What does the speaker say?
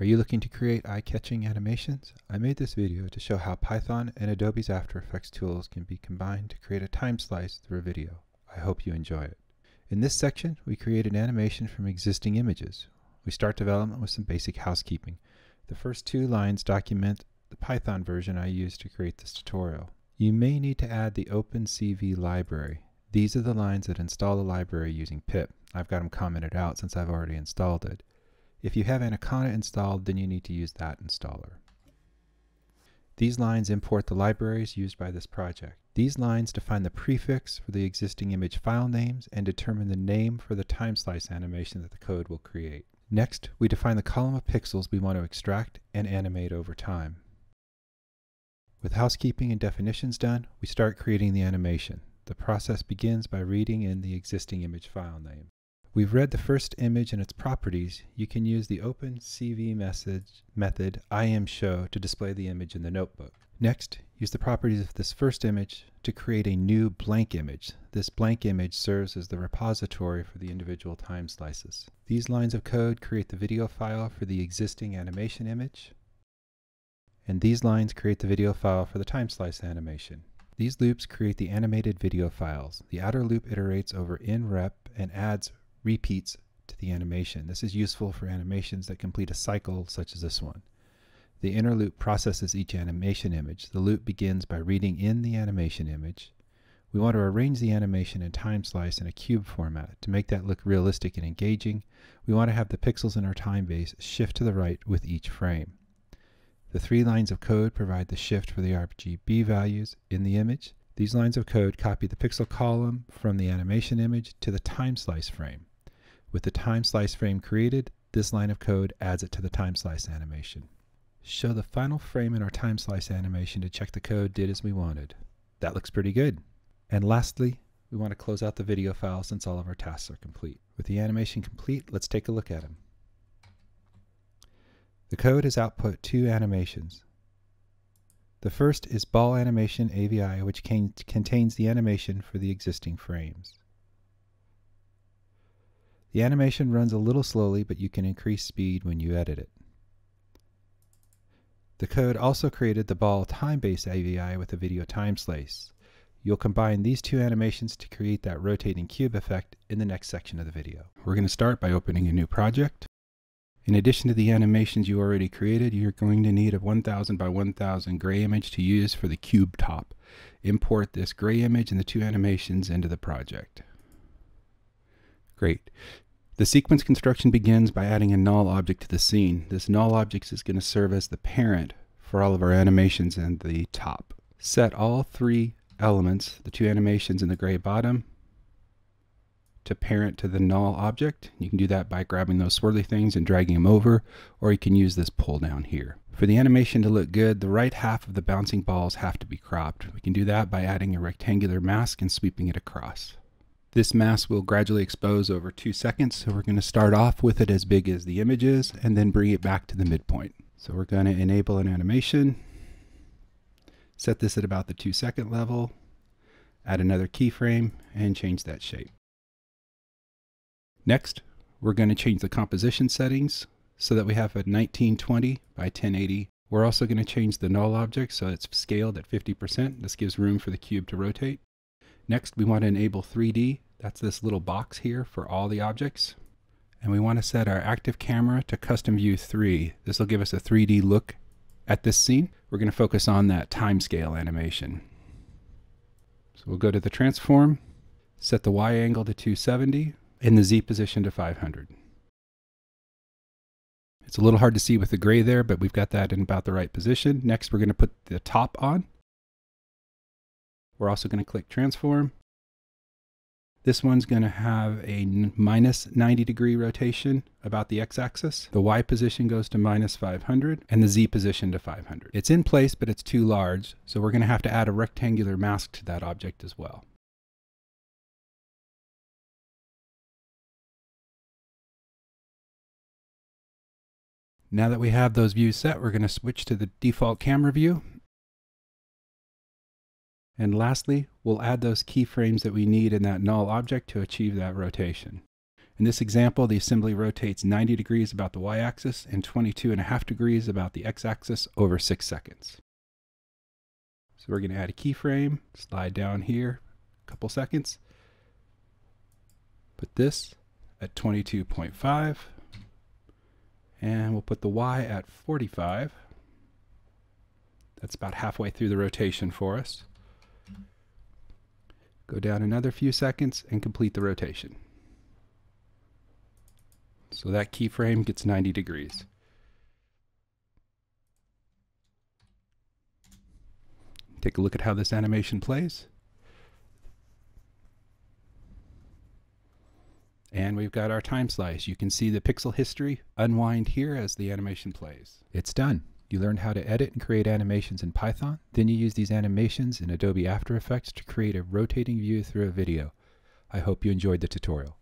Are you looking to create eye-catching animations? I made this video to show how Python and Adobe's After Effects tools can be combined to create a time slice through a video. I hope you enjoy it. In this section, we create an animation from existing images. We start development with some basic housekeeping. The first two lines document the Python version I used to create this tutorial. You may need to add the OpenCV library. These are the lines that install the library using pip. I've got them commented out since I've already installed it. If you have Anaconda installed, then you need to use that installer. These lines import the libraries used by this project. These lines define the prefix for the existing image file names and determine the name for the time slice animation that the code will create. Next, we define the column of pixels we want to extract and animate over time. With housekeeping and definitions done, we start creating the animation. The process begins by reading in the existing image file name. We've read the first image and its properties. You can use the OpenCV message method imshow to display the image in the notebook. Next, use the properties of this first image to create a new blank image. This blank image serves as the repository for the individual time slices. These lines of code create the video file for the existing animation image, and these lines create the video file for the time slice animation. These loops create the animated video files. The outer loop iterates over in rep and adds repeats to the animation. This is useful for animations that complete a cycle such as this one. The inner loop processes each animation image. The loop begins by reading in the animation image. We want to arrange the animation and time slice in a cube format. To make that look realistic and engaging, we want to have the pixels in our time base shift to the right with each frame. The three lines of code provide the shift for the RGB values in the image. These lines of code copy the pixel column from the animation image to the time slice frame. With the time slice frame created, this line of code adds it to the time slice animation. Show the final frame in our time slice animation to check the code did as we wanted. That looks pretty good. And lastly, we want to close out the video file since all of our tasks are complete. With the animation complete, let's take a look at them. The code has output two animations. The first is ball animation AVI, which contains the animation for the existing frames. The animation runs a little slowly, but you can increase speed when you edit it. The code also created the ball time-based AVI with a video time slice. You'll combine these two animations to create that rotating cube effect in the next section of the video. We're going to start by opening a new project. In addition to the animations you already created, you're going to need a 1000 by 1000 gray image to use for the cube top. Import this gray image and the two animations into the project. Great. The sequence construction begins by adding a null object to the scene. This null object is going to serve as the parent for all of our animations in the top. Set all three elements, the two animations in the gray bottom, to parent to the null object. You can do that by grabbing those swirly things and dragging them over, or you can use this pull down here. For the animation to look good, the right half of the bouncing balls have to be cropped. We can do that by adding a rectangular mask and sweeping it across. This mask will gradually expose over two seconds, so we're going to start off with it as big as the image is and then bring it back to the midpoint. So we're going to enable an animation, set this at about the two second level, add another keyframe, and change that shape. Next, we're going to change the composition settings so that we have a 1920 by 1080. We're also going to change the null object so it's scaled at 50%. This gives room for the cube to rotate. Next, we want to enable 3D. That's this little box here for all the objects. And we want to set our active camera to custom view 3. This will give us a 3D look at this scene. We're going to focus on that time scale animation. So we'll go to the transform, set the Y angle to 270, and the Z position to 500. It's a little hard to see with the gray there, but we've got that in about the right position. Next, we're going to put the top on. We're also going to click transform. This one's going to have a minus 90 degree rotation about the x-axis. The y position goes to minus 500 and the z position to 500. It's in place, but it's too large, so we're going to have to add a rectangular mask to that object as well. Now that we have those views set, we're going to switch to the default camera view and lastly, we'll add those keyframes that we need in that null object to achieve that rotation. In this example, the assembly rotates 90 degrees about the y-axis and 22 and a half degrees about the x-axis over 6 seconds. So we're going to add a keyframe, slide down here a couple seconds, put this at 22.5, and we'll put the y at 45. That's about halfway through the rotation for us. Go down another few seconds and complete the rotation. So that keyframe gets 90 degrees. Take a look at how this animation plays. And we've got our time slice. You can see the pixel history unwind here as the animation plays. It's done. You learned how to edit and create animations in Python. Then you use these animations in Adobe After Effects to create a rotating view through a video. I hope you enjoyed the tutorial.